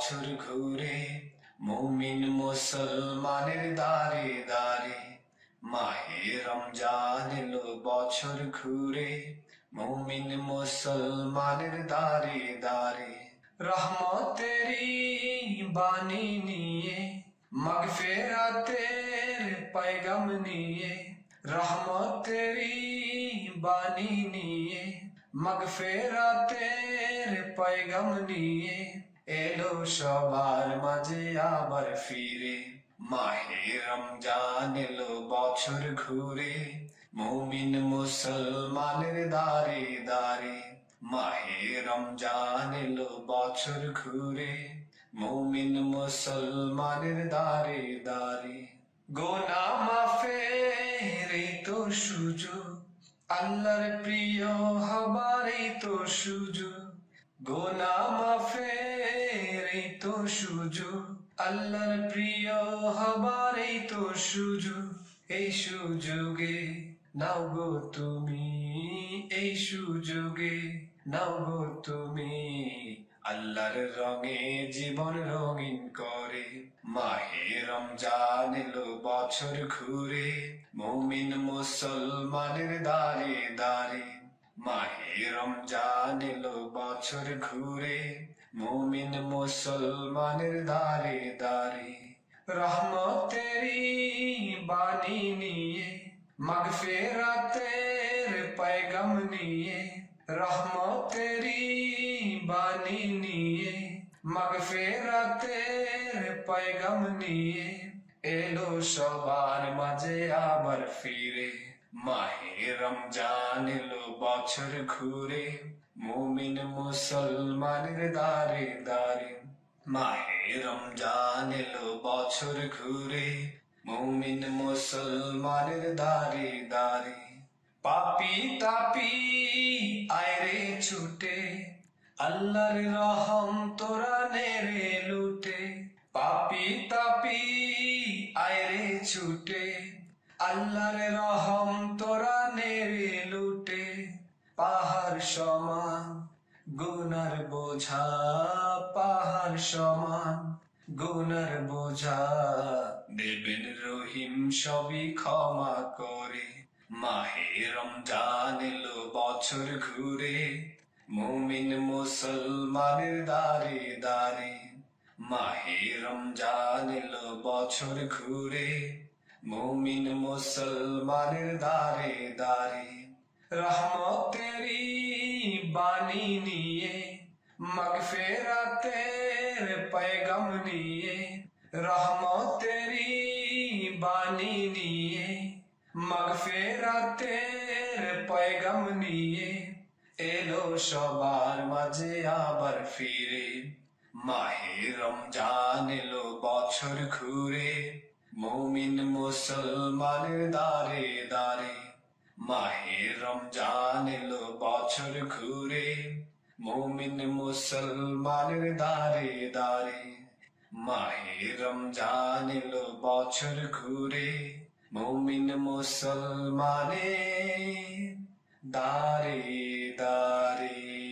বছর ঘুরে মুমিন মুসলমানের দারে দারে মাহে রমজান এলো বছর ঘুরে মুমিন মুসলমানের দারে দারে রহমতেরি বাণী নিয়ে মগফেরাতের पैगम নিয়ে রহমতেরি বাণী নিয়ে মগফেরাতের पैगम নিয়ে এলো সবার মাঝে আবার ফিরে। মাহে রমজান এলো বছর ঘুরে। মুমিন মুসলমানের দারে দারে মাহে রমজান এলো বছর ঘুরে। মুমিন মুসলমানের দারে দারে গোনা এই তো সুযোগ। আল্লাহর প্রিয় হবার তো সুযোগ। গোনা মাফের এই তো সুযোগ। আল্লাহর প্রিয় হবার এই তো সুযোগ। এই সুযোগে নাও গো তুমি, এই সুযোগে নাও গো তুমি। আল্লাহর রঙে জীবন রঙিন করে, মাহে রমজান এলো বছর ঘুরে। মুমিন মুসলমানের দারে দারে মাহে রমজান এলো বছর ঘুরে মুমিন মুসলমানের দারে দারে রহমতেরি বাণী নিয়ে মগফেরাতের पैगम নিয়ে রহমতেরি বাণী নিয়ে মগফেরাতের पैगम নিয়ে এলো সবার মাঝে আবার ফিরে মাহে রমজান এলো বছর ঘুরে মুমিন মুসলমানের দারে দারে মাহে রমজান এলো বছর ঘুরে মুমিন মুসলমানের দারে দারে পাপি তাপি, আয়রে ছুটে, আল্লাহর রহম তোরা নেরে লুটে। পাপি তাপি, আয়রে ছুটে আল্লাহর রহম তোরা নেরে লুটে, পাহাড় সমান, গুনার বোঝা পাহাড় সমান, গুনার বোঝা দেবেন রহিম সবই ক্ষমা করে। মাহে রমজান এলো বছর ঘুরে, মুমিন মুসলমানের দারে দারে মাহে রমজান এলো বছর ঘুরে মৌমিন মুসলমানের দারে দারে রহমতেরি বাণী নিয়ে, মগফেরাতের পয়গম নিয়ে রহমতেরি বাণী নিয়ে, মগফেরাতের পেগম নিয়ে এলো সবার মাঝে আবার ফিরে, মাহে রমজান এলো বছর ঘুরে। মুমিন মুসলমানের দারে দারে, মাহে রমজান এলো বছর ঘুরে। মুমিন মুসলমানের দারে দারে, মাহে রমজান এলো বছর ঘুরে। মুমিন মুসলমানের দারে দারে।